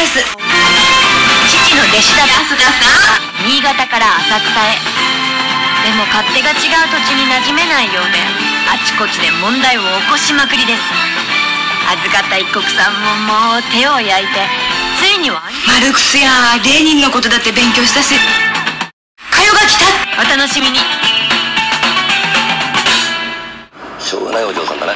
です。父の弟子だ安田さん新潟から浅草へ。でも勝手が違う土地に馴染めないようであちこちで問題を起こしまくりです。預かった一国さんももう手を焼いてついにはマルクスやレーニンのことだって勉強したし。かよが来た。お楽しみに。しょうがないお嬢さんだな。